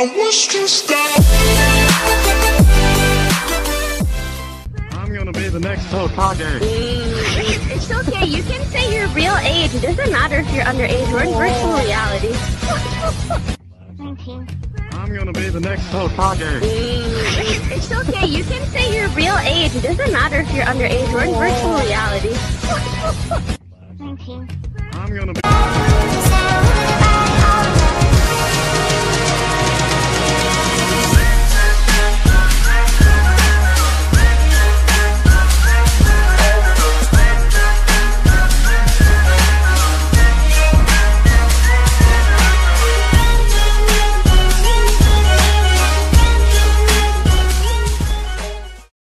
I wish to stop. I'm gonna be the next Hokage. it's okay, you can say your real age. It doesn't matter if you're underage. We're in virtual reality. 19. I'm gonna be the next Hokage. it's okay, you can say your real age. It doesn't matter if you're underage. We're in virtual reality. 19. I'm gonna be.